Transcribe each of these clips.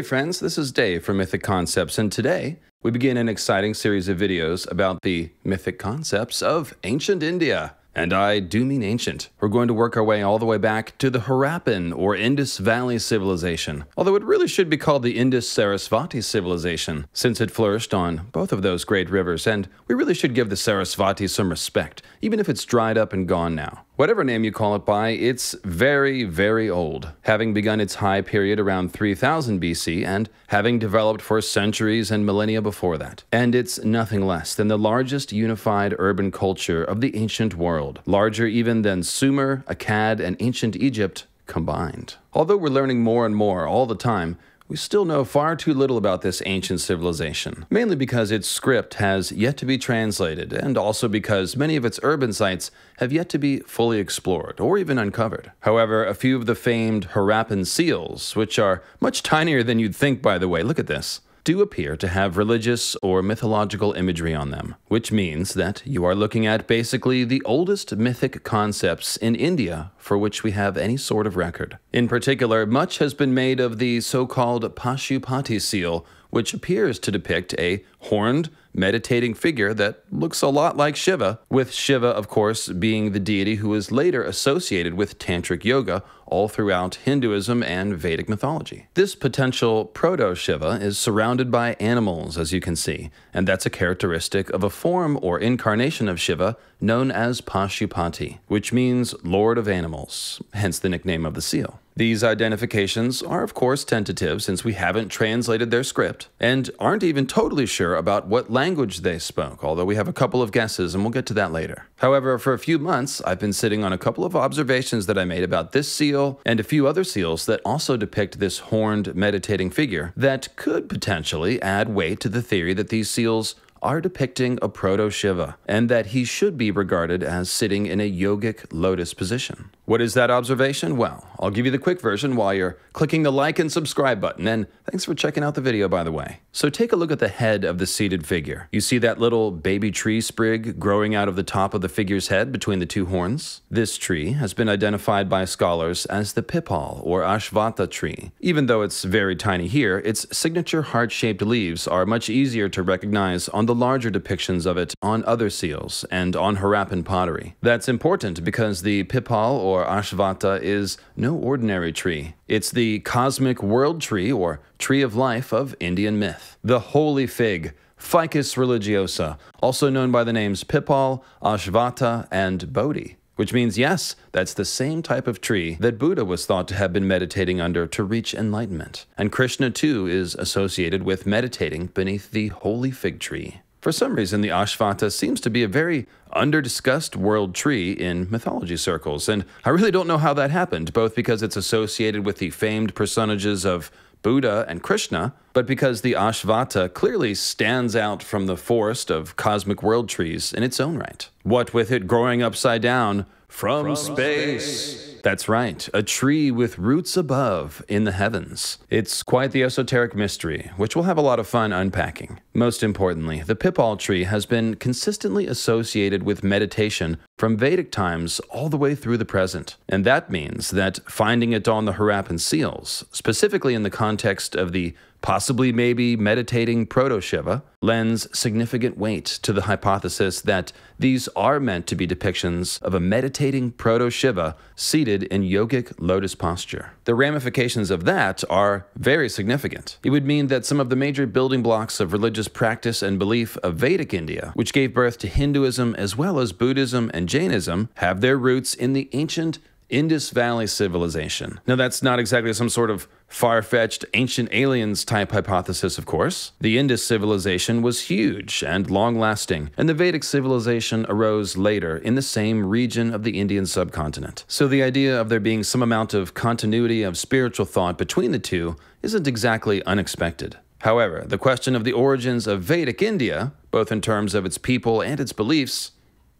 Hey friends, this is Dave from Mythic Concepts, and today we begin an exciting series of videos about the mythic concepts of ancient India. And I do mean ancient. We're going to work our way all the way back to the Harappan or Indus Valley civilization, although it really should be called the Indus Sarasvati civilization, since it flourished on both of those great rivers, and we really should give the Sarasvati some respect, even if it's dried up and gone now. Whatever name you call it by, it's very, very old, having begun its high period around 3000 BC and having developed for centuries and millennia before that. And it's nothing less than the largest unified urban culture of the ancient world, larger even than Sumer, Akkad, and ancient Egypt combined. Although we're learning more and more all the time, we still know far too little about this ancient civilization, mainly because its script has yet to be translated, and also because many of its urban sites have yet to be fully explored or even uncovered. However, a few of the famed Harappan seals, which are much tinier than you'd think by the way, look at this, do appear to have religious or mythological imagery on them, which means that you are looking at basically the oldest mythic concepts in India for which we have any sort of record. In particular, much has been made of the so called Pashupati seal, which appears to depict a horned, meditating figure that looks a lot like Shiva, with Shiva, of course, being the deity who is later associated with Tantric Yoga all throughout Hinduism and Vedic mythology. This potential proto Shiva is surrounded by animals, as you can see, and that's a characteristic of a form or incarnation of Shiva known as Pashupati, which means Lord of Animals, hence the nickname of the seal. These identifications are, of course, tentative since we haven't translated their script and aren't even totally sure about what language they spoke, although we have a couple of guesses and we'll get to that later. However, for a few months, I've been sitting on a couple of observations that I made about this seal and a few other seals that also depict this horned meditating figure that could potentially add weight to the theory that these seals are depicting a proto Shiva, and that he should be regarded as sitting in a yogic lotus position. What is that observation? Well, I'll give you the quick version while you're clicking the like and subscribe button, and thanks for checking out the video, by the way. So take a look at the head of the seated figure. You see that little baby tree sprig growing out of the top of the figure's head between the two horns? This tree has been identified by scholars as the Pipal or Ashvattha tree. Even though it's very tiny here, its signature heart-shaped leaves are much easier to recognize on the larger depictions of it on other seals and on Harappan pottery. That's important because the Pipal or or Ashvattha is no ordinary tree. It's the cosmic world tree or tree of life of Indian myth. The holy fig, Ficus religiosa, also known by the names Pipal, Ashvattha, and Bodhi which means, yes, that's the same type of tree that Buddha was thought to have been meditating under to reach enlightenment. And Krishna, too, is associated with meditating beneath the holy fig tree. For some reason, the Ashvattha seems to be a very under-discussed world tree in mythology circles, and I really don't know how that happened, both because it's associated with the famed personages of Buddha and Krishna, but because the Ashvattha clearly stands out from the forest of cosmic world trees in its own right. What with it growing upside down from, from space. space. That's right, a tree with roots above in the heavens. It's quite the esoteric mystery, which we'll have a lot of fun unpacking. Most importantly, the Pipal tree has been consistently associated with meditation from Vedic times all the way through the present. And that means that finding it on the Harappan seals, specifically in the context of the possibly maybe meditating proto Shiva, lends significant weight to the hypothesis that these are meant to be depictions of a meditating proto Shiva seated in yogic lotus posture. The ramifications of that are very significant. It would mean that some of the major building blocks of religious practice and belief of Vedic India, which gave birth to Hinduism as well as Buddhism and Jainism, have their roots in the ancient Indus Valley civilization. Now, that's not exactly some sort of far fetched ancient aliens type hypothesis, of course. The Indus civilization was huge and long lasting, and the Vedic civilization arose later in the same region of the Indian subcontinent. So, the idea of there being some amount of continuity of spiritual thought between the two isn't exactly unexpected. However, the question of the origins of Vedic India, both in terms of its people and its beliefs,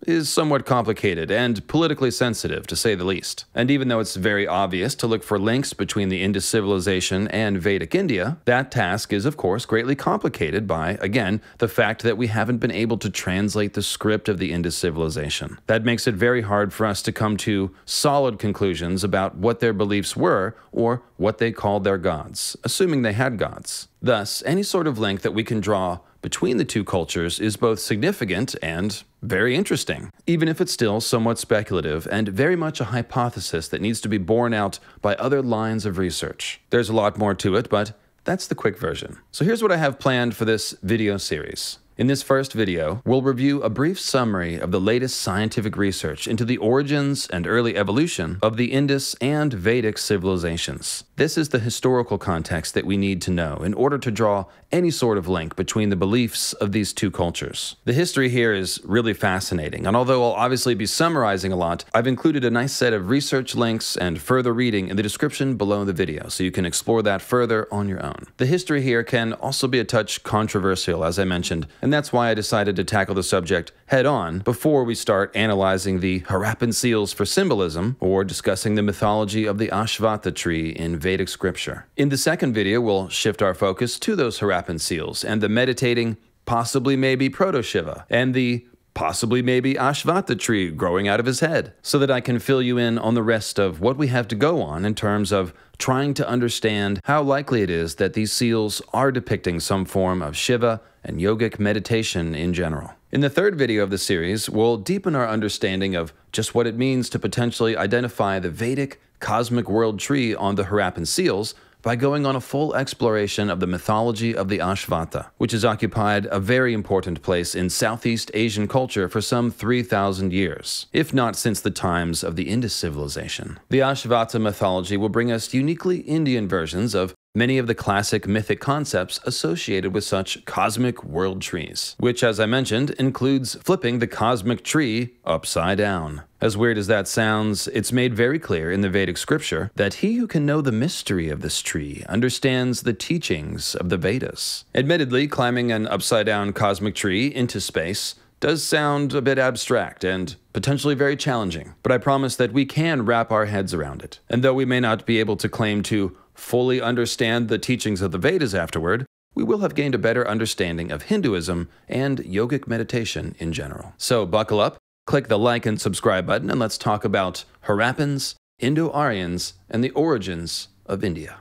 is somewhat complicated and politically sensitive, to say the least. And even though it's very obvious to look for links between the Indus civilization and Vedic India, that task is, of course, greatly complicated by, again, the fact that we haven't been able to translate the script of the Indus civilization. That makes it very hard for us to come to solid conclusions about what their beliefs were or what they called their gods, assuming they had gods. Thus, any sort of link that we can draw between the two cultures is both significant and very interesting, even if it's still somewhat speculative and very much a hypothesis that needs to be borne out by other lines of research. There's a lot more to it, but that's the quick version. So here's what I have planned for this video series. In this first video, we'll review a brief summary of the latest scientific research into the origins and early evolution of the Indus and Vedic civilizations. This is the historical context that we need to know in order to draw any sort of link between the beliefs of these two cultures. The history here is really fascinating, and although I'll obviously be summarizing a lot, I've included a nice set of research links and further reading in the description below the video, so you can explore that further on your own. The history here can also be a touch controversial, as I mentioned, and that's why I decided to tackle the subject head on before we start analyzing the Harappan seals for symbolism or discussing the mythology of the Ashvattha tree in Vedic scripture. In the second video, we'll shift our focus to those Harappan seals and the meditating, possibly maybe Proto Shiva, and the possibly maybe Ashvattha tree growing out of his head, so that I can fill you in on the rest of what we have to go on in terms of trying to understand how likely it is that these seals are depicting some form of Shiva and yogic meditation in general. In the third video of the series, we'll deepen our understanding of just what it means to potentially identify the Vedic cosmic world tree on the Harappan seals by going on a full exploration of the mythology of the Ashvattha, which has occupied a very important place in Southeast Asian culture for some 3,000 years, if not since the times of the Indus civilization. The Ashvattha mythology will bring us uniquely Indian versions of many of the classic mythic concepts associated with such cosmic world trees, which, as I mentioned, includes flipping the cosmic tree upside down. As weird as that sounds, it's made very clear in the Vedic scripture that he who can know the mystery of this tree understands the teachings of the Vedas. Admittedly, climbing an upside down cosmic tree into space does sound a bit abstract and potentially very challenging, but I promise that we can wrap our heads around it. And though we may not be able to claim to fully understand the teachings of the Vedas afterward, we will have gained a better understanding of Hinduism and yogic meditation in general. So buckle up, click the like and subscribe button, and let's talk about Harappans, Indo Aryans, and the origins of India.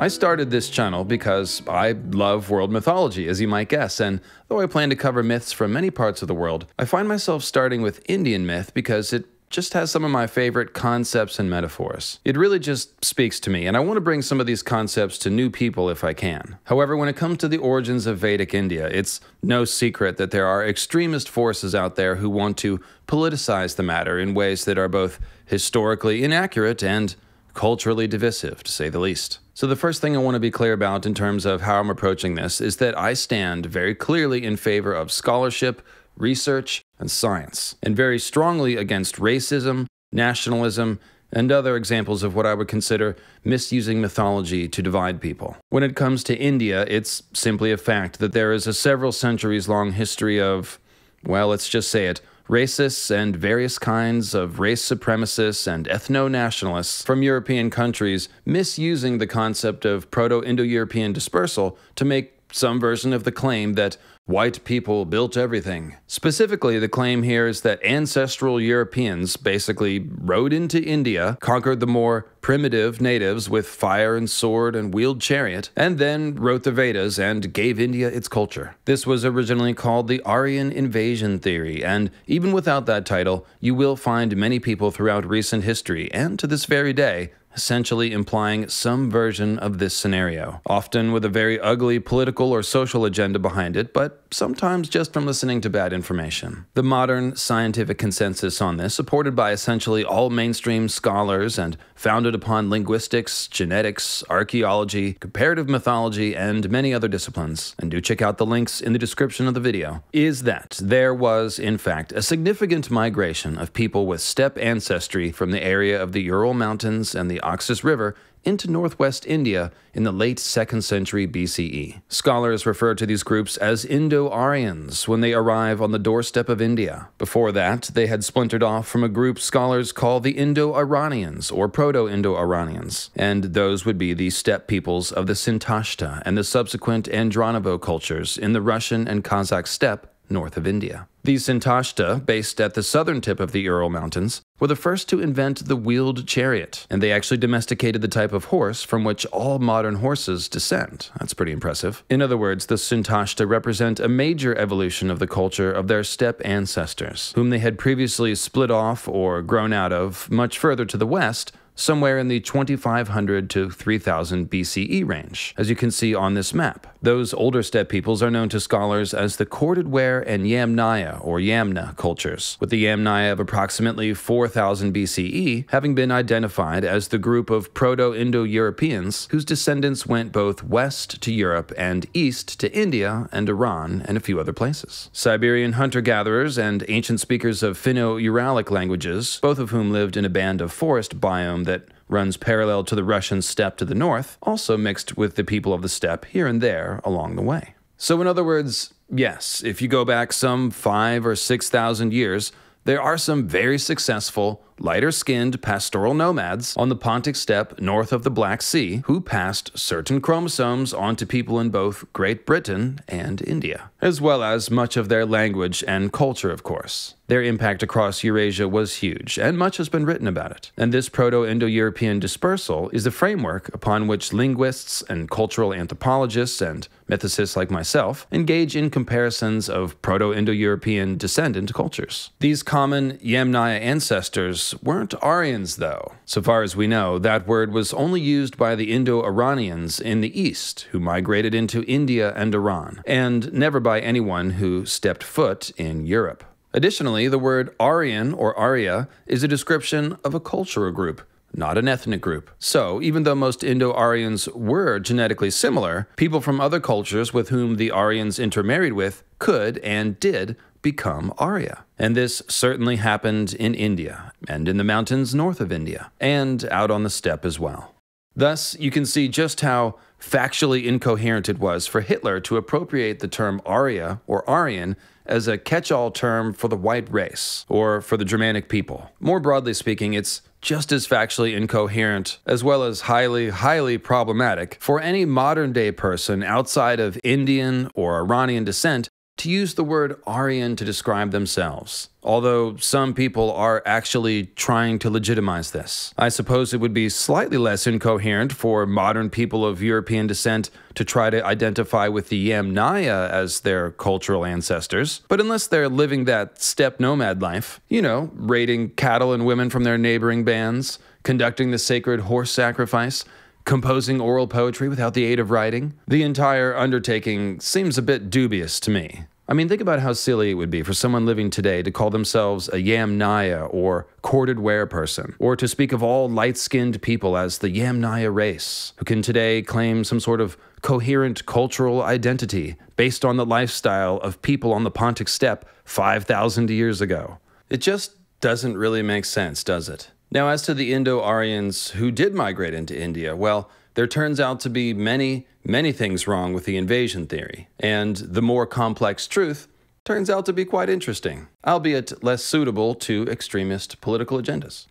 I started this channel because I love world mythology, as you might guess, and though I plan to cover myths from many parts of the world, I find myself starting with Indian myth because it just has some of my favorite concepts and metaphors. It really just speaks to me, and I want to bring some of these concepts to new people if I can. However, when it comes to the origins of Vedic India, it's no secret that there are extremist forces out there who want to politicize the matter in ways that are both historically inaccurate and culturally divisive, to say the least. So, the first thing I want to be clear about in terms of how I'm approaching this is that I stand very clearly in favor of scholarship, research, and science, and very strongly against racism, nationalism, and other examples of what I would consider misusing mythology to divide people. When it comes to India, it's simply a fact that there is a several centuries long history of, well, let's just say it, racists and various kinds of race supremacists and ethno nationalists from European countries misusing the concept of Proto Indo European dispersal to make some version of the claim that white people built everything. Specifically, the claim here is that ancestral Europeans basically rode into India, conquered the more primitive natives with fire and sword and wheeled chariot, and then wrote the Vedas and gave India its culture. This was originally called the Aryan invasion theory, and even without that title, you will find many people throughout recent history and to this very day essentially implying some version of this scenario, often with a very ugly political or social agenda behind it, but sometimes just from listening to bad information. The modern scientific consensus on this, supported by essentially all mainstream scholars and founded upon linguistics, genetics, archaeology, comparative mythology, and many other disciplines, and do check out the links in the description of the video, is that there was, in fact, a significant migration of people with steppe ancestry from the area of the Ural Mountains and the Oxus River into northwest India in the late 2nd century BCE. Scholars refer to these groups as Indo Aryans when they arrive on the doorstep of India. Before that, they had splintered off from a group scholars call the Indo Iranians or Proto Indo Iranians, and those would be the steppe peoples of the Sintashta and the subsequent Andronovo cultures in the Russian and Kazakh steppe north of India. The Sintashta, based at the southern tip of the Ural Mountains, were the first to invent the wheeled chariot, and they actually domesticated the type of horse from which all modern horses descend. That's pretty impressive. In other words, the Sintashta represent a major evolution of the culture of their steppe ancestors, whom they had previously split off or grown out of much further to the west somewhere in the 2500 to 3000 BCE range, as you can see on this map. Those older steppe peoples are known to scholars as the corded ware and Yamnaya or Yamna cultures, with the Yamnaya of approximately 4000 BCE having been identified as the group of Proto Indo Europeans whose descendants went both west to Europe and east to India and Iran and a few other places. Siberian hunter gatherers and ancient speakers of Finno Uralic languages, both of whom lived in a band of forest that runs parallel to the Russian steppe to the north, also mixed with the people of the steppe here and there along the way. So, in other words, yes, if you go back some five or six thousand years, there are some very successful, lighter skinned pastoral nomads on the Pontic steppe north of the Black Sea who passed certain chromosomes on to people in both Great Britain and India, as well as much of their language and culture, of course. Their impact across Eurasia was huge, and much has been written about it. And this Proto Indo European dispersal is the framework upon which linguists and cultural anthropologists and mythicists like myself engage in comparisons of Proto Indo European descendant cultures. These common Yamnaya ancestors weren't Aryans, though. So far as we know, that word was only used by the Indo Iranians in the East, who migrated into India and Iran, and never by anyone who stepped foot in Europe. Additionally, the word Aryan or Arya is a description of a cultural group, not an ethnic group. So, even though most Indo Aryans were genetically similar, people from other cultures with whom the Aryans intermarried with could and did become Arya. And this certainly happened in India, and in the mountains north of India, and out on the steppe as well. Thus, you can see just how factually incoherent it was for Hitler to appropriate the term Arya or Aryan as a catch all term for the white race or for the Germanic people. More broadly speaking, it's just as factually incoherent, as well as highly, highly problematic for any modern day person outside of Indian or Iranian descent to use the word Aryan to describe themselves, although some people are actually trying to legitimize this. I suppose it would be slightly less incoherent for modern people of European descent to try to identify with the Yamnaya as their cultural ancestors, but unless they're living that steppe nomad life, you know, raiding cattle and women from their neighboring bands, conducting the sacred horse sacrifice, composing oral poetry without the aid of writing? The entire undertaking seems a bit dubious to me. I mean, think about how silly it would be for someone living today to call themselves a Yamnaya or corded ware person, or to speak of all light skinned people as the Yamnaya race, who can today claim some sort of coherent cultural identity based on the lifestyle of people on the Pontic steppe 5,000 years ago. It just doesn't really make sense, does it? Now, as to the Indo Aryans who did migrate into India, well, there turns out to be many, many things wrong with the invasion theory. And the more complex truth turns out to be quite interesting, albeit less suitable to extremist political agendas.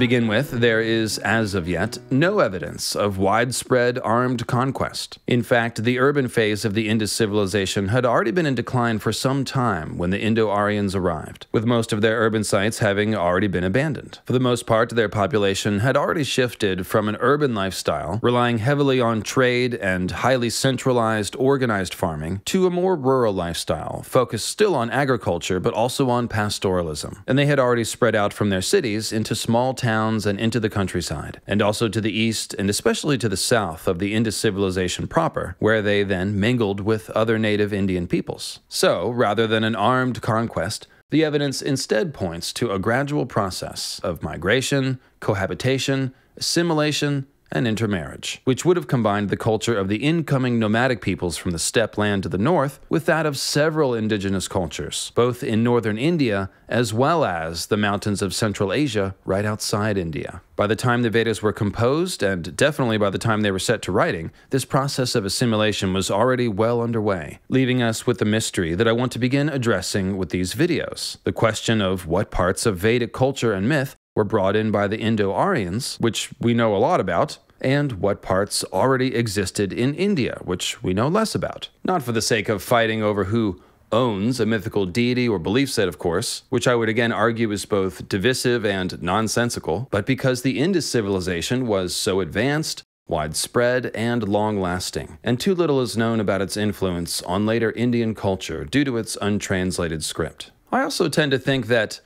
Begin with, there is, as of yet, no evidence of widespread armed conquest. In fact, the urban phase of the Indus civilization had already been in decline for some time when the Indo Aryans arrived, with most of their urban sites having already been abandoned. For the most part, their population had already shifted from an urban lifestyle, relying heavily on trade and highly centralized, organized farming, to a more rural lifestyle, focused still on agriculture but also on pastoralism. And they had already spread out from their cities into small towns and into the countryside, and also to the east and especially to the south of the Indus civilization proper, where they then mingled with other native Indian peoples. So, rather than an armed conquest, the evidence instead points to a gradual process of migration, cohabitation, assimilation, and intermarriage, which would have combined the culture of the incoming nomadic peoples from the steppe land to the north with that of several indigenous cultures, both in northern India as well as the mountains of Central Asia right outside India. By the time the Vedas were composed, and definitely by the time they were set to writing, this process of assimilation was already well underway, leaving us with the mystery that I want to begin addressing with these videos the question of what parts of Vedic culture and myth were brought in by the Indo Aryans, which we know a lot about, and what parts already existed in India, which we know less about. Not for the sake of fighting over who owns a mythical deity or belief set, of course, which I would again argue is both divisive and nonsensical, but because the Indus civilization was so advanced, widespread, and long lasting, and too little is known about its influence on later Indian culture due to its untranslated script. I also tend to think that,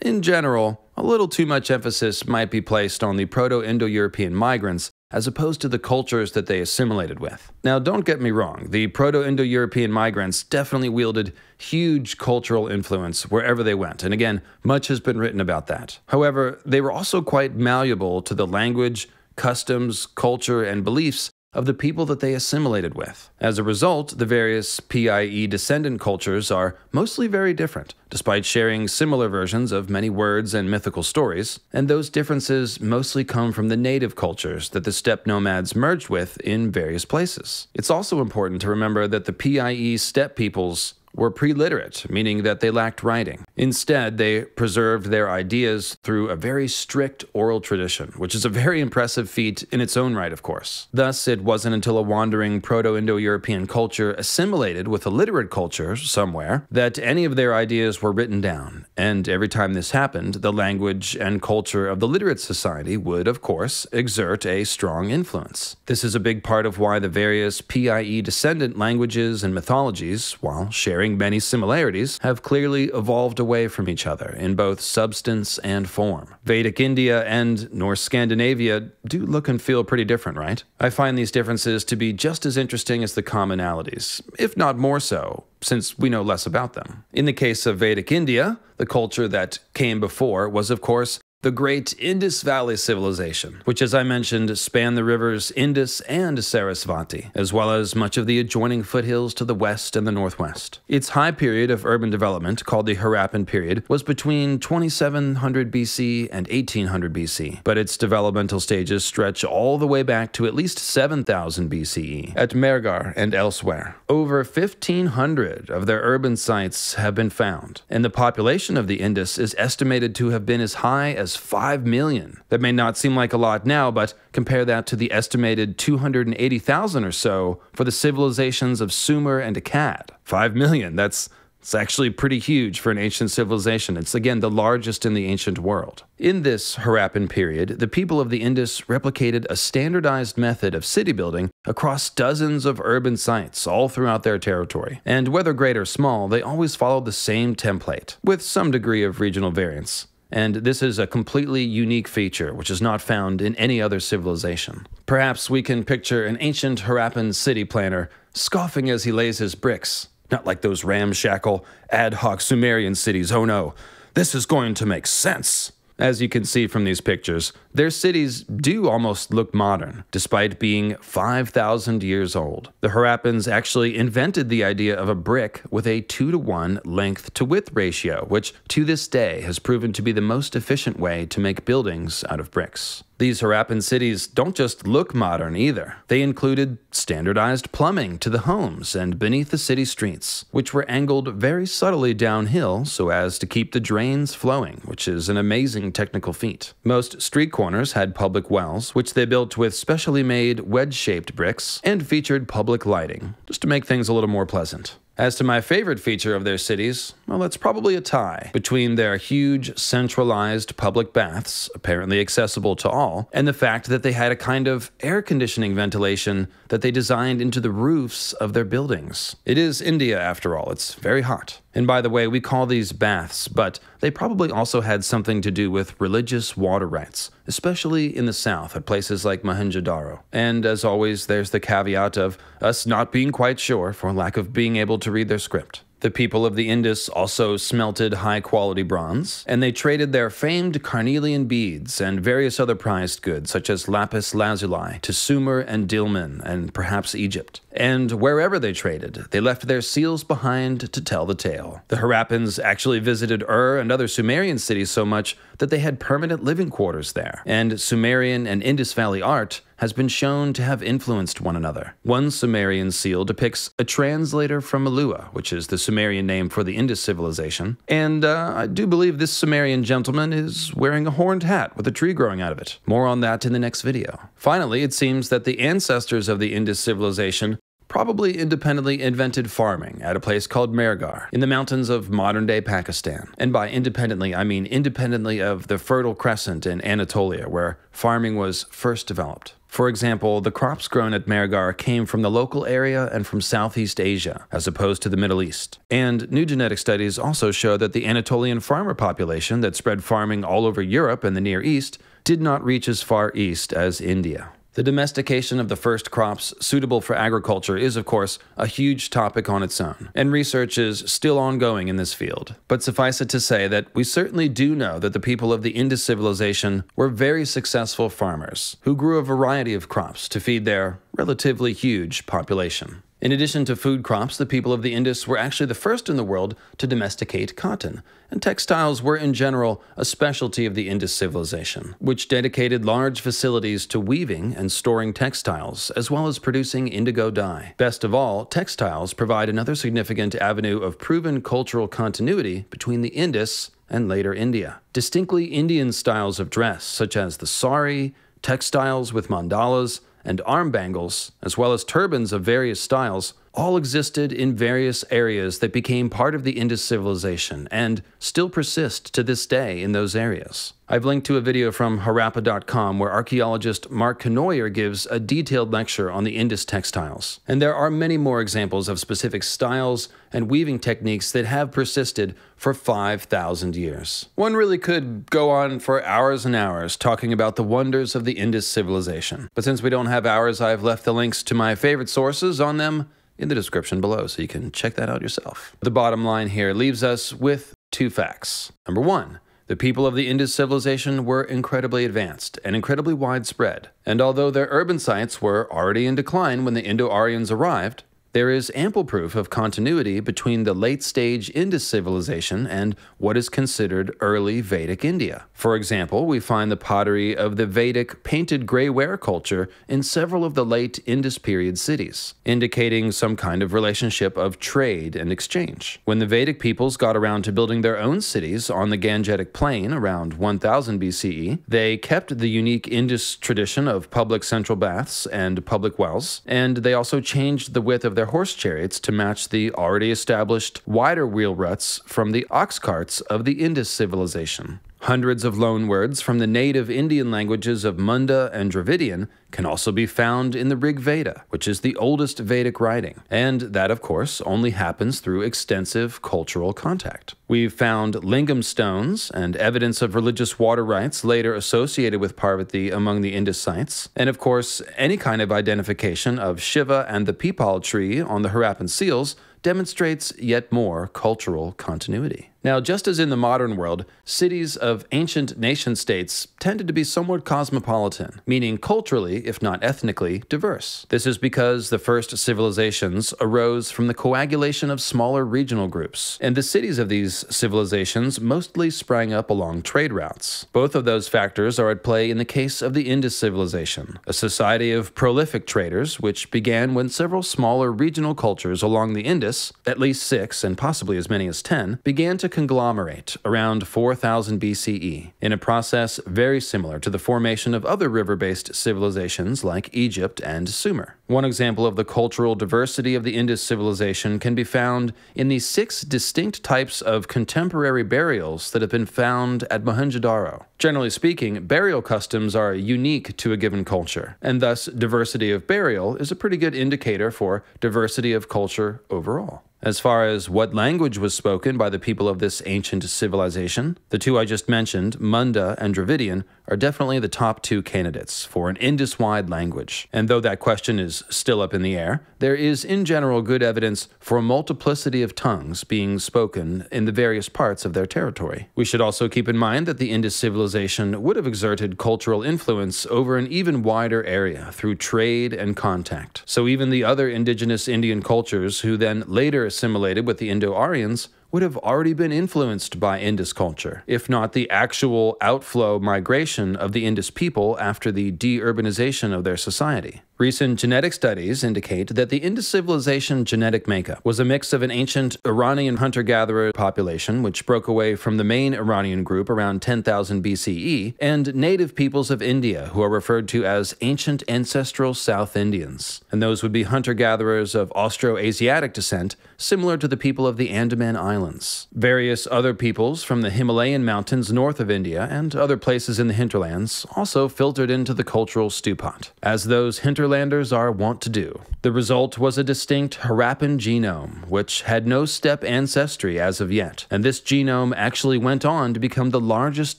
in general, a little too much emphasis might be placed on the Proto Indo European migrants as opposed to the cultures that they assimilated with. Now, don't get me wrong, the Proto Indo European migrants definitely wielded huge cultural influence wherever they went, and again, much has been written about that. However, they were also quite malleable to the language, customs, culture, and beliefs of the people that they assimilated with. As a result, the various PIE descendant cultures are mostly very different, despite sharing similar versions of many words and mythical stories, and those differences mostly come from the native cultures that the steppe nomads merged with in various places. It's also important to remember that the PIE steppe peoples were pre-literate, meaning that they lacked writing. Instead, they preserved their ideas through a very strict oral tradition, which is a very impressive feat in its own right, of course. Thus, it wasn't until a wandering Proto-Indo-European culture assimilated with a literate culture somewhere that any of their ideas were written down, and every time this happened, the language and culture of the literate society would, of course, exert a strong influence. This is a big part of why the various PIE descendant languages and mythologies, while sharing sharing many similarities, have clearly evolved away from each other in both substance and form. Vedic India and Norse Scandinavia do look and feel pretty different, right? I find these differences to be just as interesting as the commonalities, if not more so, since we know less about them. In the case of Vedic India, the culture that came before was, of course, the great Indus Valley civilization, which, as I mentioned, spanned the rivers Indus and Sarasvati, as well as much of the adjoining foothills to the west and the northwest. Its high period of urban development, called the Harappan period, was between 2700 BC and 1800 BC, but its developmental stages stretch all the way back to at least 7000 BCE at Mehrgarh and elsewhere. Over 1500 of their urban sites have been found, and the population of the Indus is estimated to have been as high as 5 million. That may not seem like a lot now, but compare that to the estimated 280,000 or so for the civilizations of Sumer and Akkad. 5 million, that's it's actually pretty huge for an ancient civilization. It's again the largest in the ancient world. In this Harappan period, the people of the Indus replicated a standardized method of city building across dozens of urban sites all throughout their territory. And whether great or small, they always followed the same template, with some degree of regional variance. And this is a completely unique feature which is not found in any other civilization. Perhaps we can picture an ancient Harappan city planner scoffing as he lays his bricks. Not like those ramshackle, ad hoc Sumerian cities, oh no. This is going to make sense. As you can see from these pictures, their cities do almost look modern, despite being 5,000 years old. The Harappans actually invented the idea of a brick with a 2 to 1 length to width ratio, which to this day has proven to be the most efficient way to make buildings out of bricks. These Harappan cities don't just look modern either. They included standardized plumbing to the homes and beneath the city streets, which were angled very subtly downhill so as to keep the drains flowing, which is an amazing technical feat. Most street corners had public wells, which they built with specially made wedge shaped bricks and featured public lighting, just to make things a little more pleasant. As to my favorite feature of their cities, well, that's probably a tie between their huge centralized public baths, apparently accessible to all, and the fact that they had a kind of air conditioning ventilation that they designed into the roofs of their buildings. It is India, after all, it's very hot. And by the way, we call these baths, but they probably also had something to do with religious water rites, especially in the south at places like Mohenjo-Daro. And as always, there's the caveat of us not being quite sure for lack of being able to read their script. The people of the Indus also smelted high quality bronze, and they traded their famed carnelian beads and various other prized goods, such as lapis lazuli, to Sumer and Dilmun, and perhaps Egypt. And wherever they traded, they left their seals behind to tell the tale. The Harappans actually visited Ur and other Sumerian cities so much that they had permanent living quarters there, and Sumerian and Indus Valley art has been shown to have influenced one another. One Sumerian seal depicts a translator from Meluhha, which is the Sumerian name for the Indus civilization, and uh, I do believe this Sumerian gentleman is wearing a horned hat with a tree growing out of it. More on that in the next video. Finally, it seems that the ancestors of the Indus civilization probably independently invented farming at a place called Mehrgarh in the mountains of modern day Pakistan. And by independently, I mean independently of the Fertile Crescent in Anatolia, where farming was first developed. For example, the crops grown at Mehrgarh came from the local area and from Southeast Asia, as opposed to the Middle East. And new genetic studies also show that the Anatolian farmer population that spread farming all over Europe and the Near East did not reach as far east as India. The domestication of the first crops suitable for agriculture is, of course, a huge topic on its own, and research is still ongoing in this field. But suffice it to say that we certainly do know that the people of the Indus civilization were very successful farmers who grew a variety of crops to feed their relatively huge population. In addition to food crops, the people of the Indus were actually the first in the world to domesticate cotton, and textiles were in general a specialty of the Indus civilization, which dedicated large facilities to weaving and storing textiles, as well as producing indigo dye. Best of all, textiles provide another significant avenue of proven cultural continuity between the Indus and later India. Distinctly Indian styles of dress, such as the sari, textiles with mandalas, and arm bangles, as well as turbans of various styles, all existed in various areas that became part of the Indus civilization and still persist to this day in those areas. I've linked to a video from Harappa.com where archaeologist Mark Kenoyer gives a detailed lecture on the Indus textiles. And there are many more examples of specific styles and weaving techniques that have persisted for 5,000 years. One really could go on for hours and hours talking about the wonders of the Indus civilization. But since we don't have hours, I've left the links to my favorite sources on them in the description below, so you can check that out yourself. The bottom line here leaves us with two facts. Number one, the people of the Indus civilization were incredibly advanced and incredibly widespread, and although their urban sites were already in decline when the Indo-Aryans arrived, there is ample proof of continuity between the late stage Indus civilization and what is considered early Vedic India. For example, we find the pottery of the Vedic painted gray ware culture in several of the late Indus period cities, indicating some kind of relationship of trade and exchange. When the Vedic peoples got around to building their own cities on the Gangetic Plain around 1000 BCE, they kept the unique Indus tradition of public central baths and public wells, and they also changed the width of their their horse chariots to match the already established wider wheel ruts from the ox carts of the Indus civilization. Hundreds of loanwords from the native Indian languages of Munda and Dravidian can also be found in the Rig Veda, which is the oldest Vedic writing, and that, of course, only happens through extensive cultural contact. We've found lingam stones and evidence of religious water rites later associated with Parvati among the Indus sites, and of course, any kind of identification of Shiva and the peepal tree on the Harappan seals demonstrates yet more cultural continuity. Now, just as in the modern world, cities of ancient nation states tended to be somewhat cosmopolitan, meaning culturally, if not ethnically, diverse. This is because the first civilizations arose from the coagulation of smaller regional groups, and the cities of these civilizations mostly sprang up along trade routes. Both of those factors are at play in the case of the Indus civilization, a society of prolific traders which began when several smaller regional cultures along the Indus, at least six and possibly as many as ten, began to conglomerate around 4000 BCE, in a process very similar to the formation of other river based civilizations like Egypt and Sumer. One example of the cultural diversity of the Indus civilization can be found in the six distinct types of contemporary burials that have been found at Mohenjo-Daro. Generally speaking, burial customs are unique to a given culture, and thus diversity of burial is a pretty good indicator for diversity of culture overall. As far as what language was spoken by the people of this ancient civilization, the two I just mentioned, Munda and Dravidian, are definitely the top two candidates for an Indus wide language. And though that question is still up in the air, there is in general good evidence for a multiplicity of tongues being spoken in the various parts of their territory. We should also keep in mind that the Indus civilization would have exerted cultural influence over an even wider area through trade and contact. So even the other indigenous Indian cultures who then later assimilated with the Indo Aryans would have already been influenced by Indus culture, if not the actual outflow migration of the Indus people after the deurbanization of their society. Recent genetic studies indicate that the Indus civilization genetic makeup was a mix of an ancient Iranian hunter gatherer population, which broke away from the main Iranian group around 10,000 BCE, and native peoples of India, who are referred to as ancient ancestral South Indians. And those would be hunter gatherers of Austro Asiatic descent, similar to the people of the Andaman Islands. Various other peoples from the Himalayan mountains north of India and other places in the hinterlands also filtered into the cultural stewpot, as those hinter Hinterlanders are wont to do. The result was a distinct Harappan genome, which had no steppe ancestry as of yet, and this genome actually went on to become the largest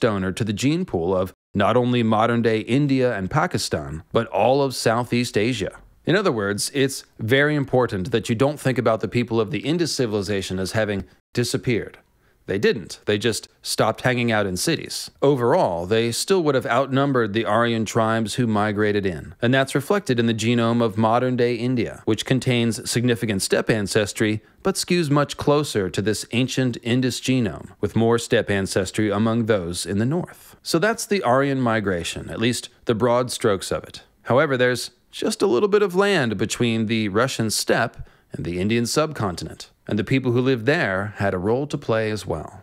donor to the gene pool of not only modern day India and Pakistan, but all of Southeast Asia. In other words, it's very important that you don't think about the people of the Indus civilization as having disappeared. They didn't. They just stopped hanging out in cities. Overall, they still would have outnumbered the Aryan tribes who migrated in. And that's reflected in the genome of modern day India, which contains significant steppe ancestry, but skews much closer to this ancient Indus genome, with more steppe ancestry among those in the north. So that's the Aryan migration, at least the broad strokes of it. However, there's just a little bit of land between the Russian steppe and the Indian subcontinent and the people who lived there had a role to play as well.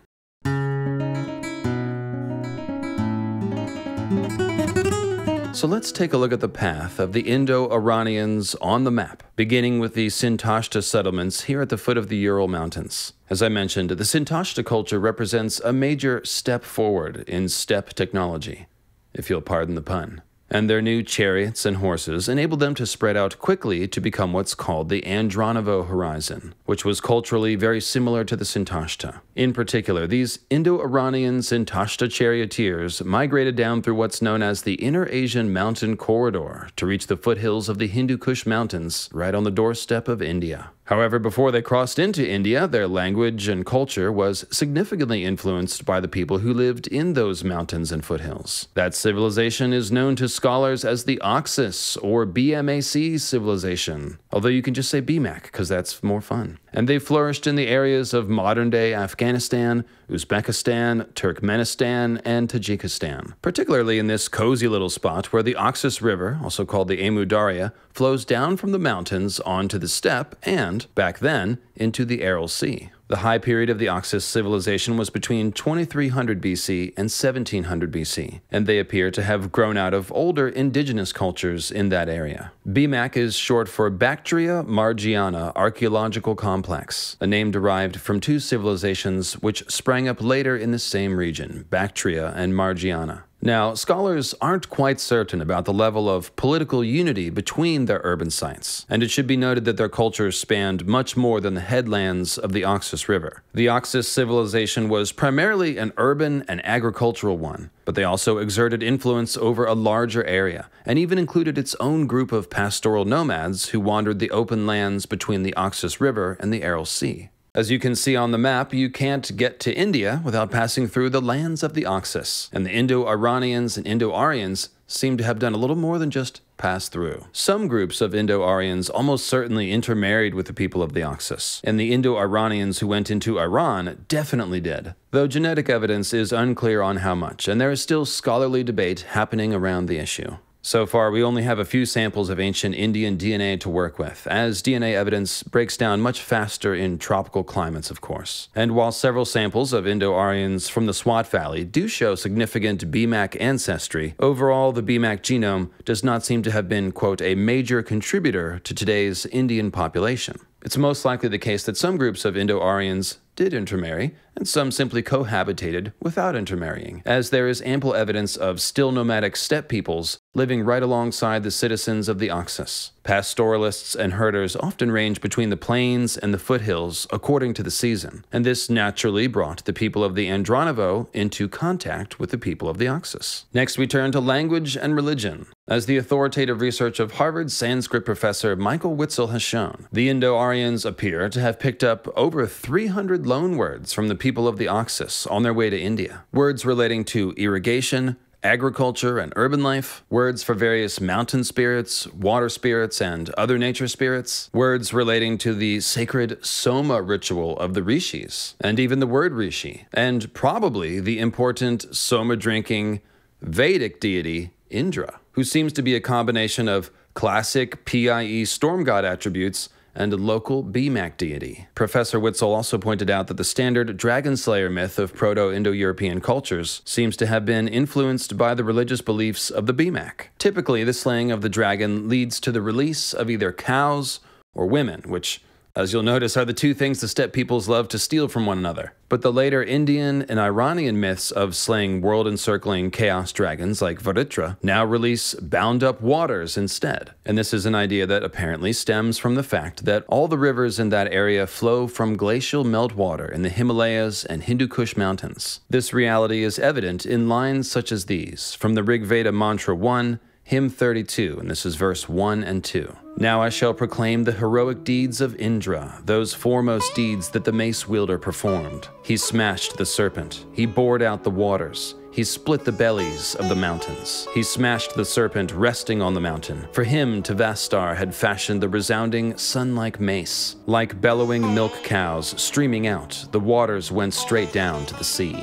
So let's take a look at the path of the Indo Iranians on the map, beginning with the Sintashta settlements here at the foot of the Ural Mountains. As I mentioned, the Sintashta culture represents a major step forward in steppe technology, if you'll pardon the pun and their new chariots and horses enabled them to spread out quickly to become what's called the Andronovo horizon, which was culturally very similar to the Sintashta. In particular, these Indo-Iranian Sintashta charioteers migrated down through what's known as the Inner Asian Mountain Corridor to reach the foothills of the Hindu Kush Mountains right on the doorstep of India. However, before they crossed into India, their language and culture was significantly influenced by the people who lived in those mountains and foothills. That civilization is known to scholars as the Oxus or BMAC civilization, although you can just say BMAC because that's more fun. And they flourished in the areas of modern day Afghanistan, Uzbekistan, Turkmenistan, and Tajikistan, particularly in this cozy little spot where the Oxus River, also called the Amu Darya, flows down from the mountains onto the steppe and, back then, into the Aral Sea. The high period of the Oxus civilization was between 2300 BC and 1700 BC, and they appear to have grown out of older indigenous cultures in that area. BMAC is short for Bactria Margiana Archaeological Complex, a name derived from two civilizations which sprang up later in the same region, Bactria and Margiana. Now, scholars aren't quite certain about the level of political unity between their urban sites, and it should be noted that their cultures spanned much more than the headlands of the Oxus River. The Oxus civilization was primarily an urban and agricultural one, but they also exerted influence over a larger area, and even included its own group of pastoral nomads who wandered the open lands between the Oxus River and the Aral Sea. As you can see on the map, you can't get to India without passing through the lands of the Oxus, and the Indo-Iranians and Indo-Aryans seem to have done a little more than just pass through. Some groups of Indo-Aryans almost certainly intermarried with the people of the Oxus, and the Indo-Iranians who went into Iran definitely did, though genetic evidence is unclear on how much, and there is still scholarly debate happening around the issue. So far, we only have a few samples of ancient Indian DNA to work with, as DNA evidence breaks down much faster in tropical climates, of course. And while several samples of Indo-Aryans from the Swat Valley do show significant BMAC ancestry, overall the BMAC genome does not seem to have been, quote, a major contributor to today's Indian population. It's most likely the case that some groups of Indo-Aryans did intermarry, and some simply cohabitated without intermarrying, as there is ample evidence of still nomadic steppe peoples living right alongside the citizens of the Oxus. Pastoralists and herders often range between the plains and the foothills according to the season, and this naturally brought the people of the Andronovo into contact with the people of the Oxus. Next, we turn to language and religion. As the authoritative research of Harvard Sanskrit professor Michael Witzel has shown, the Indo-Aryans appear to have picked up over 300 loanwords from the people of the Oxus on their way to India. Words relating to irrigation, agriculture and urban life, words for various mountain spirits, water spirits, and other nature spirits, words relating to the sacred Soma ritual of the rishis, and even the word rishi, and probably the important Soma drinking Vedic deity Indra, who seems to be a combination of classic PIE storm god attributes and a local BMAC deity. Professor Witzel also pointed out that the standard dragon slayer myth of Proto Indo European cultures seems to have been influenced by the religious beliefs of the BMAC. Typically, the slaying of the dragon leads to the release of either cows or women, which as you'll notice, are the two things the steppe peoples love to steal from one another. But the later Indian and Iranian myths of slaying world encircling chaos dragons like Vritra now release bound up waters instead. And this is an idea that apparently stems from the fact that all the rivers in that area flow from glacial meltwater in the Himalayas and Hindu Kush mountains. This reality is evident in lines such as these from the Rig Veda Mandala 1 Hymn 32, and this is verse 1 and 2. Now I shall proclaim the heroic deeds of Indra, those foremost deeds that the mace wielder performed. He smashed the serpent, he bored out the waters, he split the bellies of the mountains. He smashed the serpent resting on the mountain. For him, Tvashtar had fashioned the resounding sun-like mace. Like bellowing milk cows streaming out, the waters went straight down to the sea.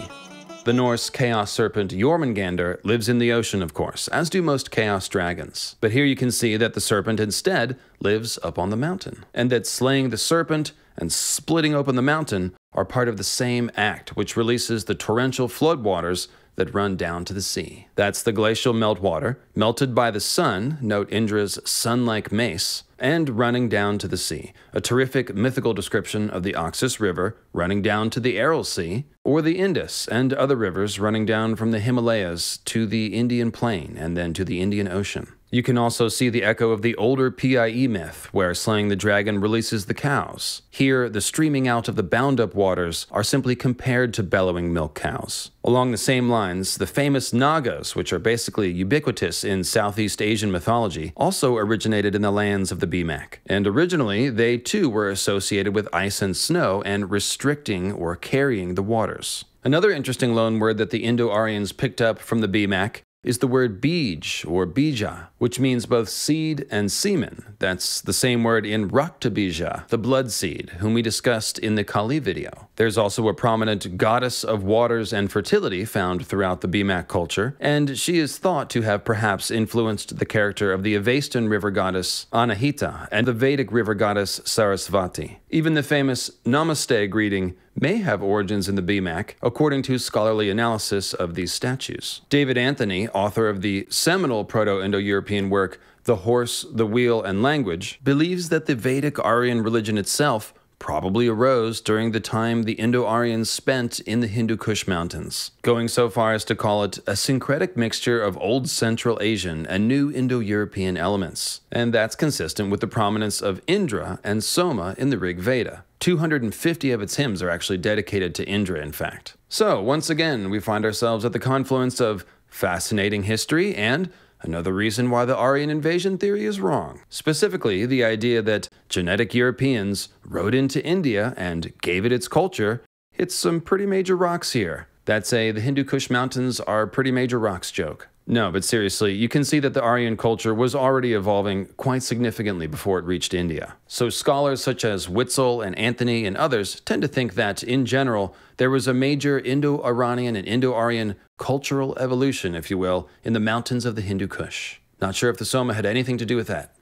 The Norse chaos serpent Jormungandr lives in the ocean, of course, as do most chaos dragons. But here you can see that the serpent instead lives up on the mountain, and that slaying the serpent and splitting open the mountain are part of the same act, which releases the torrential floodwaters that run down to the sea. That's the glacial meltwater, melted by the sun, note Indra's sun like mace, and running down to the sea. A terrific mythical description of the Oxus River running down to the Aral Sea, or the Indus and other rivers running down from the Himalayas to the Indian Plain and then to the Indian Ocean. You can also see the echo of the older PIE myth, where slaying the dragon releases the cows. Here, the streaming out of the bound up waters are simply compared to bellowing milk cows. Along the same lines, the famous Nagas, which are basically ubiquitous in Southeast Asian mythology, also originated in the lands of the BMAC. And originally, they too were associated with ice and snow and restricting or carrying the waters. Another interesting loanword that the Indo Aryans picked up from the BMAC is the word bij or bija, which means both seed and semen. That's the same word in Raktabija, the blood seed, whom we discussed in the Kali video. There's also a prominent goddess of waters and fertility found throughout the BMAC culture, and she is thought to have perhaps influenced the character of the Avestan river goddess Anahita and the Vedic river goddess Sarasvati. Even the famous Namaste greeting may have origins in the BMAC, according to scholarly analysis of these statues. David Anthony, author of the seminal Proto Indo European work, The Horse, the Wheel, and Language, believes that the Vedic Aryan religion itself probably arose during the time the Indo Aryans spent in the Hindu Kush Mountains, going so far as to call it a syncretic mixture of Old Central Asian and New Indo European elements. And that's consistent with the prominence of Indra and Soma in the Rig Veda. 250 of its hymns are actually dedicated to Indra, in fact. So, once again, we find ourselves at the confluence of fascinating history and Another reason why the Aryan invasion theory is wrong. Specifically, the idea that genetic Europeans rode into India and gave it its culture hits some pretty major rocks here. That's a the Hindu Kush Mountains are pretty major rocks joke. No, but seriously, you can see that the Aryan culture was already evolving quite significantly before it reached India. So scholars such as Witzel and Anthony and others tend to think that, in general, there was a major Indo-Iranian and Indo-Aryan cultural evolution, if you will, in the mountains of the Hindu Kush. Not sure if the Soma had anything to do with that.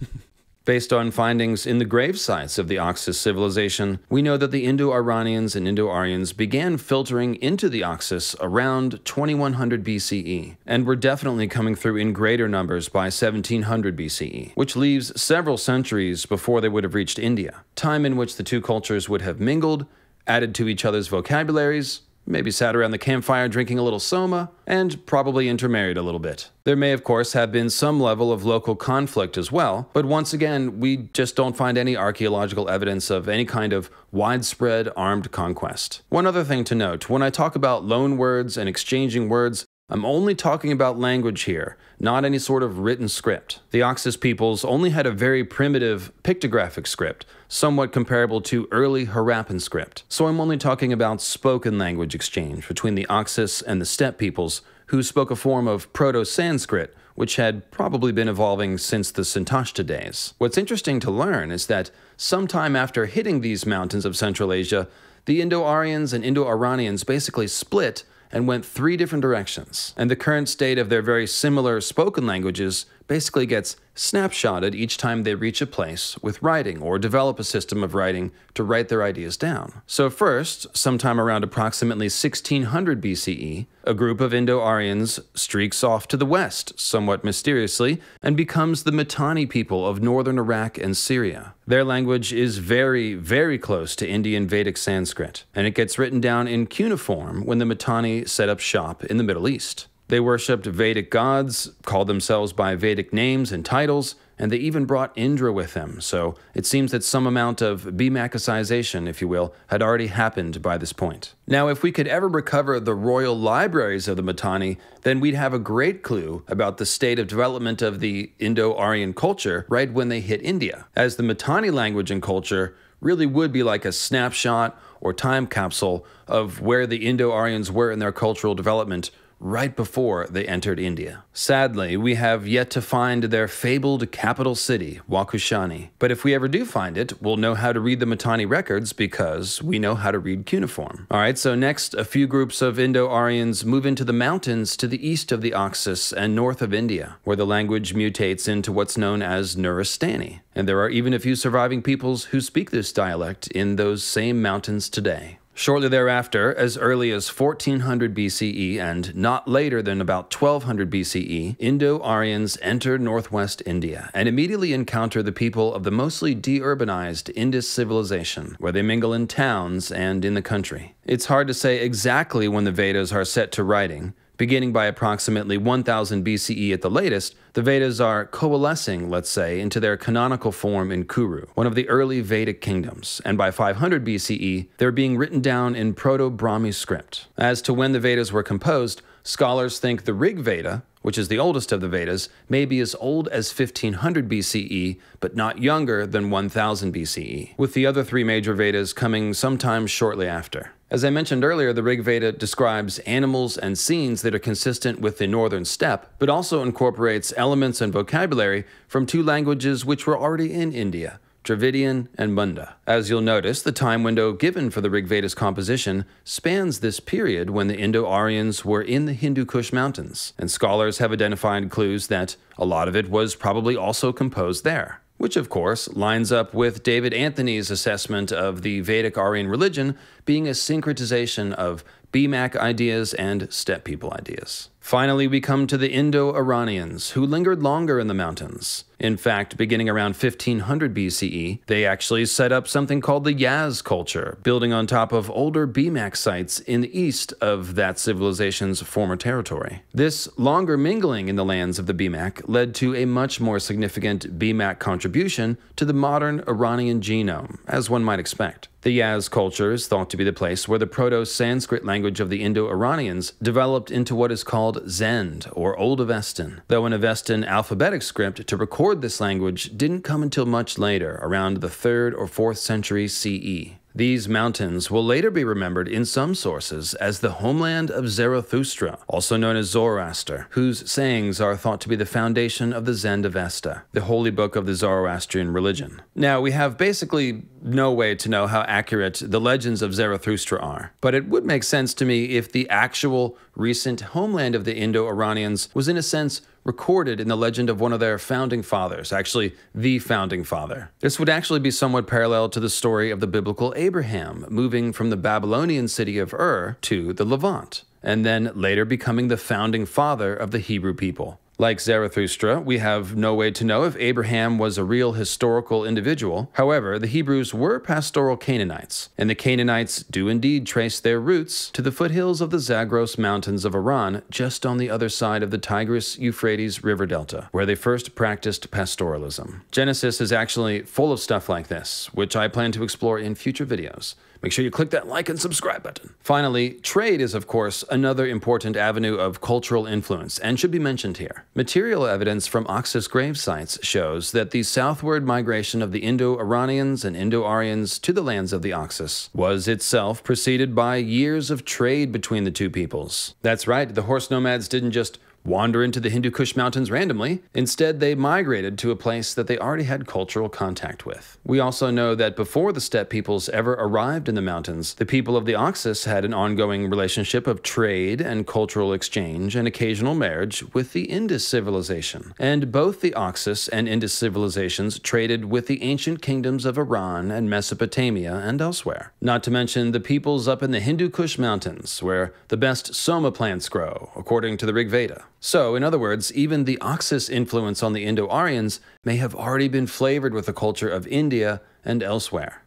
Based on findings in the grave sites of the Oxus civilization, we know that the Indo-Iranians and Indo-Aryans began filtering into the Oxus around 2100 BCE, and were definitely coming through in greater numbers by 1700 BCE, which leaves several centuries before they would have reached India, time in which the two cultures would have mingled, added to each other's vocabularies, maybe sat around the campfire drinking a little soma, and probably intermarried a little bit. There may, of course, have been some level of local conflict as well, but once again, we just don't find any archaeological evidence of any kind of widespread armed conquest. One other thing to note when I talk about loan words and exchanging words, I'm only talking about language here, not any sort of written script. The Oxus peoples only had a very primitive pictographic script, somewhat comparable to early Harappan script. So I'm only talking about spoken language exchange between the Oxus and the steppe peoples, who spoke a form of Proto Sanskrit, which had probably been evolving since the Sintashta days. What's interesting to learn is that sometime after hitting these mountains of Central Asia, the Indo Aryans and Indo Iranians basically split and went three different directions. And the current state of their very similar spoken languages basically gets snapshotted each time they reach a place with writing or develop a system of writing to write their ideas down. So, first, sometime around approximately 1600 BCE, a group of Indo Aryans streaks off to the west, somewhat mysteriously, and becomes the Mitanni people of northern Iraq and Syria. Their language is very, very close to Indian Vedic Sanskrit, and it gets written down in cuneiform when the Mitanni set up shop in the Middle East. They worshipped Vedic gods, called themselves by Vedic names and titles, and they even brought Indra with them, so it seems that some amount of Bhimacicization, if you will, had already happened by this point. Now, if we could ever recover the royal libraries of the Mitanni, then we'd have a great clue about the state of development of the Indo Aryan culture right when they hit India, as the Mitanni language and culture really would be like a snapshot or time capsule of where the Indo Aryans were in their cultural development right before they entered India. Sadly, we have yet to find their fabled capital city, Washukanni. But if we ever do find it, we'll know how to read the Mitanni records because we know how to read cuneiform. All right, so next, a few groups of Indo Aryans move into the mountains to the east of the Oxus and north of India, where the language mutates into what's known as Nuristani. And there are even a few surviving peoples who speak this dialect in those same mountains today. Shortly thereafter, as early as 1400 BCE and not later than about 1200 BCE, Indo Aryans enter northwest India and immediately encounter the people of the mostly deurbanized Indus civilization, where they mingle in towns and in the country. It's hard to say exactly when the Vedas are set to writing, Beginning by approximately 1000 BCE at the latest, the Vedas are coalescing, let's say, into their canonical form in Kuru, one of the early Vedic kingdoms, and by 500 BCE, they're being written down in Proto Brahmi script. As to when the Vedas were composed, scholars think the Rig Veda, which is the oldest of the Vedas, may be as old as 1500 BCE, but not younger than 1000 BCE, with the other three major Vedas coming sometime shortly after. As I mentioned earlier, the Rig Veda describes animals and scenes that are consistent with the northern steppe, but also incorporates elements and vocabulary from two languages which were already in India. Dravidian, and Munda. As you'll notice, the time window given for the Rig Veda's composition spans this period when the Indo Aryans were in the Hindu Kush Mountains, and scholars have identified clues that a lot of it was probably also composed there which of course lines up with David Anthony's assessment of the Vedic Aryan religion being a syncretization of BMAC ideas and steppe people ideas. Finally, we come to the Indo Iranians, who lingered longer in the mountains. In fact, beginning around 1500 BCE, they actually set up something called the Yaz culture, building on top of older BMAC sites in the east of that civilization's former territory. This longer mingling in the lands of the BMAC led to a much more significant BMAC contribution to the modern Iranian genome, as one might expect. The Yaz culture is thought to be the place where the Proto Sanskrit language of the Indo Iranians developed into what is called Zend, or Old Avestan, though an Avestan alphabetic script to record this language didn't come until much later, around the 3rd or 4th century CE. These mountains will later be remembered in some sources as the homeland of Zarathustra, also known as Zoroaster, whose sayings are thought to be the foundation of the Zend-Avesta, the holy book of the Zoroastrian religion. Now, we have basically no way to know how accurate the legends of Zarathustra are, but it would make sense to me if the actual recent homeland of the Indo Iranians was, in a sense, recorded in the legend of one of their founding fathers, actually, the founding father. This would actually be somewhat parallel to the story of the biblical Abraham moving from the Babylonian city of Ur to the Levant, and then later becoming the founding father of the Hebrew people. Like Zarathustra, we have no way to know if Abraham was a real historical individual. However, the Hebrews were pastoral Canaanites, and the Canaanites do indeed trace their roots to the foothills of the Zagros Mountains of Iran, just on the other side of the Tigris Euphrates River Delta, where they first practiced pastoralism. Genesis is actually full of stuff like this, which I plan to explore in future videos. Make sure you click that like and subscribe button. Finally, trade is, of course, another important avenue of cultural influence and should be mentioned here. Material evidence from Oxus grave sites shows that the southward migration of the Indo Iranians and Indo Aryans to the lands of the Oxus was itself preceded by years of trade between the two peoples. That's right, the horse nomads didn't just wander into the Hindu Kush Mountains randomly. Instead, they migrated to a place that they already had cultural contact with. We also know that before the steppe peoples ever arrived in the mountains, the people of the Oxus had an ongoing relationship of trade and cultural exchange and occasional marriage with the Indus civilization. And both the Oxus and Indus civilizations traded with the ancient kingdoms of Iran and Mesopotamia and elsewhere. Not to mention the peoples up in the Hindu Kush Mountains, where the best soma plants grow, according to the Rig Veda. So, in other words, even the Oxus influence on the Indo Aryans may have already been flavored with the culture of India and elsewhere.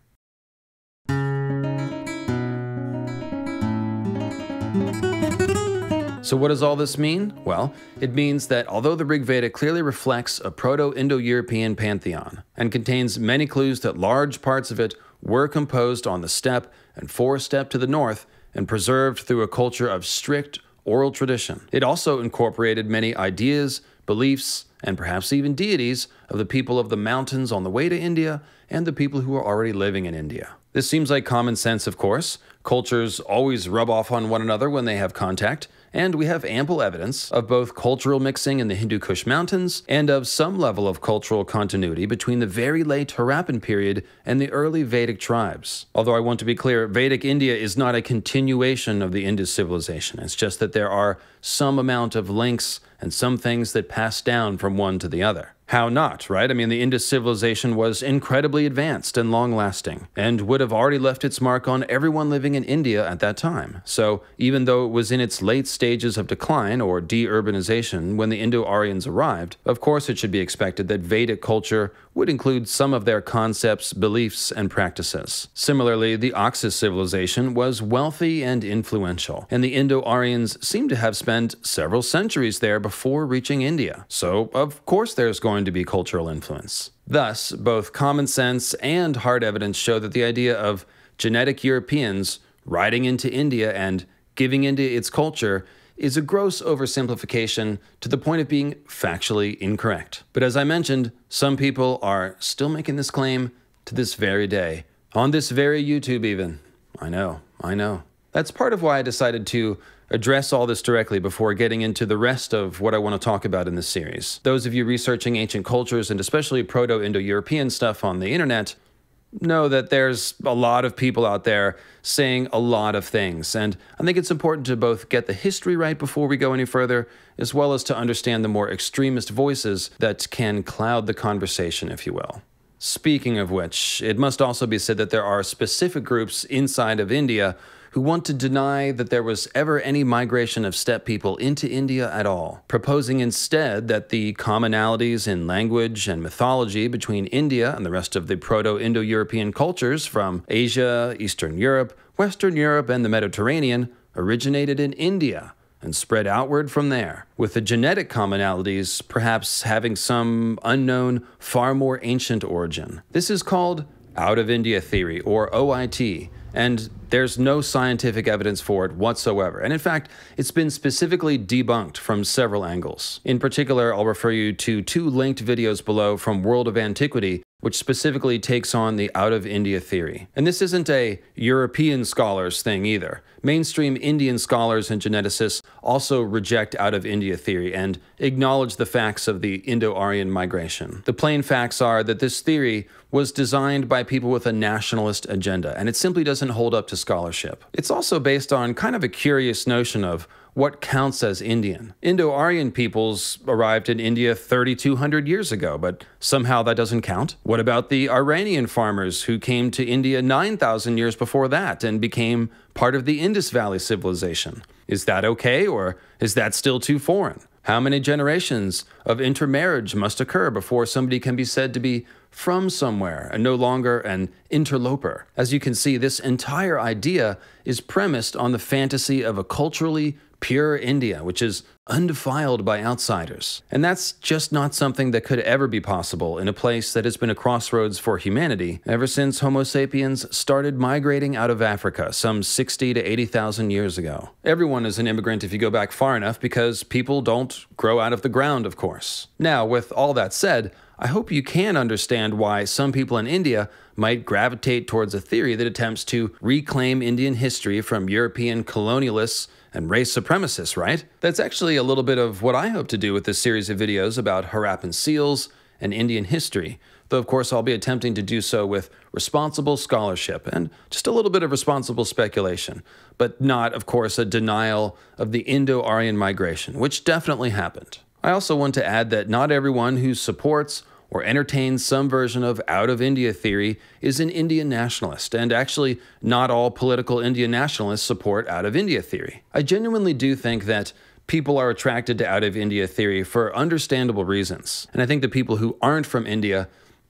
So, what does all this mean? Well, it means that although the Rig Veda clearly reflects a Proto Indo European pantheon and contains many clues that large parts of it were composed on the steppe and forest steppe to the north and preserved through a culture of strict oral tradition. It also incorporated many ideas, beliefs, and perhaps even deities of the people of the mountains on the way to India and the people who are already living in India. This seems like common sense, of course. Cultures always rub off on one another when they have contact, and we have ample evidence of both cultural mixing in the Hindu Kush Mountains and of some level of cultural continuity between the very late Harappan period and the early Vedic tribes. Although I want to be clear, Vedic India is not a continuation of the Indus civilization. It's just that there are some amount of links and some things that pass down from one to the other. How not, right? I mean, the Indus civilization was incredibly advanced and long lasting, and would have already left its mark on everyone living in India at that time. So, even though it was in its late stages of decline or de urbanization when the Indo Aryans arrived, of course it should be expected that Vedic culture would include some of their concepts, beliefs, and practices. Similarly, the Oxus civilization was wealthy and influential, and the Indo Aryans seem to have spent several centuries there before reaching India. So, of course, there's going going to be cultural influence. Thus, both common sense and hard evidence show that the idea of genetic Europeans riding into India and giving into its culture is a gross oversimplification to the point of being factually incorrect. But as I mentioned, some people are still making this claim to this very day, on this very YouTube, even. I know, I know. That's part of why I decided to address all this directly before getting into the rest of what I want to talk about in this series. Those of you researching ancient cultures and especially Proto Indo European stuff on the internet know that there's a lot of people out there saying a lot of things. And I think it's important to both get the history right before we go any further, as well as to understand the more extremist voices that can cloud the conversation, if you will. Speaking of which, it must also be said that there are specific groups inside of India who want to deny that there was ever any migration of steppe people into India at all, proposing instead that the commonalities in language and mythology between India and the rest of the Proto Indo European cultures from Asia, Eastern Europe, Western Europe, and the Mediterranean originated in India and spread outward from there, with the genetic commonalities perhaps having some unknown, far more ancient origin. This is called out of India theory, or OIT, and there's no scientific evidence for it whatsoever. And in fact, it's been specifically debunked from several angles. In particular, I'll refer you to two linked videos below from World of Antiquity which specifically takes on the out of India theory. And this isn't a European scholars thing either. Mainstream Indian scholars and geneticists also reject out of India theory and acknowledge the facts of the Indo Aryan migration. The plain facts are that this theory was designed by people with a nationalist agenda, and it simply doesn't hold up to scholarship. It's also based on kind of a curious notion of what counts as Indian. Indo Aryan peoples arrived in India 3,200 years ago, but somehow that doesn't count. What about the Iranian farmers who came to India 9,000 years before that and became part of the Indus Valley civilization? Is that okay, or is that still too foreign? How many generations of intermarriage must occur before somebody can be said to be from somewhere and no longer an interloper? As you can see, this entire idea is premised on the fantasy of a culturally pure India, which is undefiled by outsiders. And that's just not something that could ever be possible in a place that has been a crossroads for humanity ever since Homo sapiens started migrating out of Africa some 60 to 80,000 years ago. Everyone is an immigrant if you go back far enough because people don't grow out of the ground, of course. Now, with all that said, I hope you can understand why some people in India might gravitate towards a theory that attempts to reclaim Indian history from European colonialists and race supremacists, right? That's actually a little bit of what I hope to do with this series of videos about Harappan seals and Indian history, though of course I'll be attempting to do so with responsible scholarship and just a little bit of responsible speculation, but not, of course, a denial of the Indo Aryan migration, which definitely happened. I also want to add that not everyone who supports or entertains some version of out of India theory is an Indian nationalist, and actually, not all political Indian nationalists support out of India theory. I genuinely do think that people are attracted to out of India theory for understandable reasons, and I think the people who aren't from India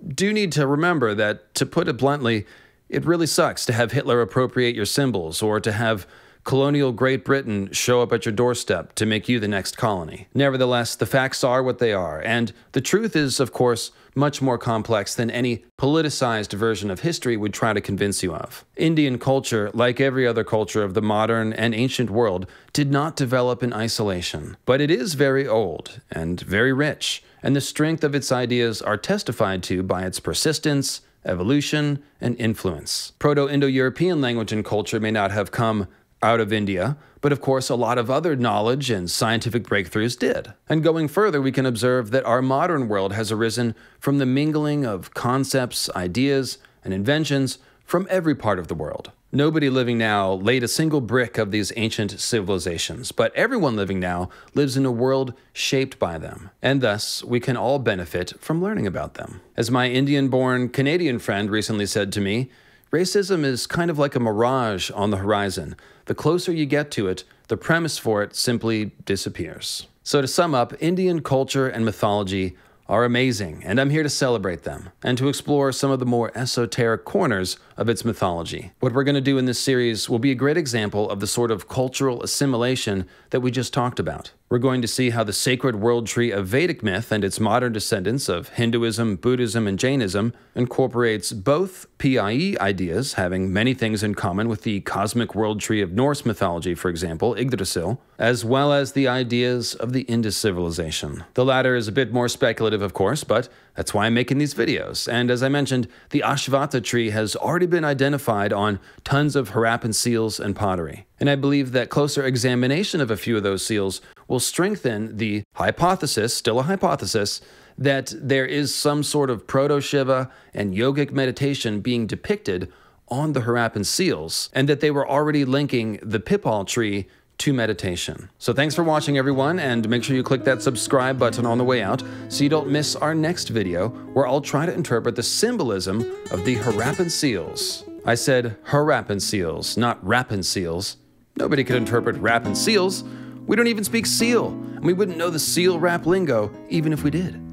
do need to remember that, to put it bluntly, it really sucks to have Hitler appropriate your symbols or to have colonial Great Britain show up at your doorstep to make you the next colony. Nevertheless, the facts are what they are, and the truth is, of course, much more complex than any politicized version of history would try to convince you of. Indian culture, like every other culture of the modern and ancient world, did not develop in isolation, but it is very old and very rich, and the strength of its ideas are testified to by its persistence, evolution, and influence. Proto Indo European language and culture may not have come out of India, but of course, a lot of other knowledge and scientific breakthroughs did. And going further, we can observe that our modern world has arisen from the mingling of concepts, ideas, and inventions from every part of the world. Nobody living now laid a single brick of these ancient civilizations, but everyone living now lives in a world shaped by them, and thus we can all benefit from learning about them. As my Indian born Canadian friend recently said to me, racism is kind of like a mirage on the horizon the closer you get to it, the premise for it simply disappears. So, to sum up, Indian culture and mythology are amazing, and I'm here to celebrate them and to explore some of the more esoteric corners of its mythology. What we're going to do in this series will be a great example of the sort of cultural assimilation that we just talked about. We're going to see how the sacred world tree of Vedic myth and its modern descendants of Hinduism, Buddhism, and Jainism incorporates both PIE ideas, having many things in common with the cosmic world tree of Norse mythology, for example, Yggdrasil, as well as the ideas of the Indus civilization. The latter is a bit more speculative, of course, but that's why I'm making these videos. And as I mentioned, the Ashvattha tree has already been identified on tons of Harappan seals and pottery. And I believe that closer examination of a few of those seals will strengthen the hypothesis, still a hypothesis, that there is some sort of proto Shiva and yogic meditation being depicted on the Harappan seals, and that they were already linking the Pipal tree to meditation. So thanks for watching everyone and make sure you click that subscribe button on the way out so you don't miss our next video where I'll try to interpret the symbolism of the Harappan seals. I said Harappan seals, not Rappin seals. Nobody could interpret Rappin seals. We don't even speak seal, and we wouldn't know the seal rap lingo even if we did.